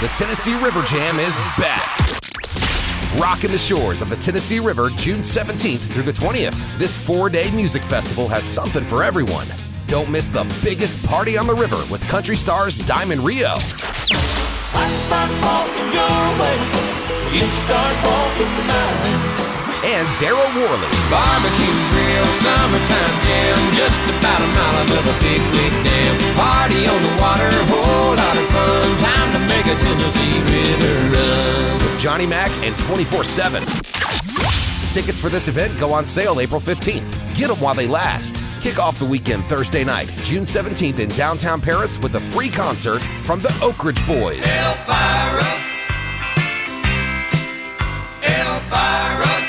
The Tennessee River Jam is back. Rocking the shores of the Tennessee River June 17th through the 20th. This four day music festival has something for everyone. Don't miss the biggest party on the river with country stars Diamond Rio. I start walking your way, you start walking mine. And Darryl Worley. Barbecue Johnny Mac and 24 7. Tickets for this event go on sale April 15th. Get them while they last. Kick off the weekend Thursday night, June 17th in downtown Paris with a free concert from the Oak Ridge Boys. Elvira. Elvira.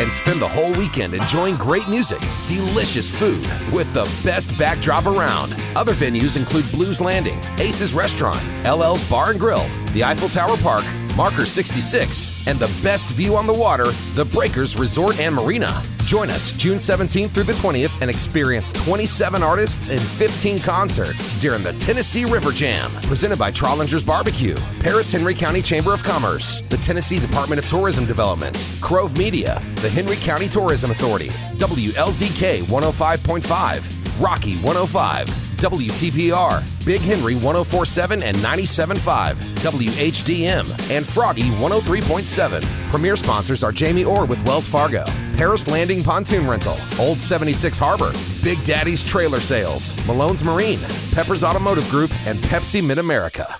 and spend the whole weekend enjoying great music, delicious food, with the best backdrop around. Other venues include Blues Landing, Ace's Restaurant, LL's Bar and Grill, the Eiffel Tower Park, Marker 66, and the best view on the water, the Breakers Resort and Marina. Join us June 17th through the 20th and experience 27 artists and 15 concerts during the Tennessee River Jam, presented by Trollinger's Barbecue, Paris Henry County Chamber of Commerce, the Tennessee Department of Tourism Development, Crove Media, the Henry County Tourism Authority, WLZK 105.5, Rocky 105, WTPR, Big Henry 1047 and 975, WHDM, and Froggy 103.7. Premier sponsors are Jamie Orr with Wells Fargo, Paris Landing Pontoon Rental, Old 76 Harbor, Big Daddy's Trailer Sales, Malone's Marine, Pepper's Automotive Group, and Pepsi Mid America.